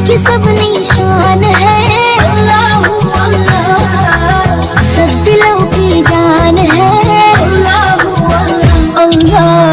कि सब निशान है। सब दिलों की जान है। अल्लाह।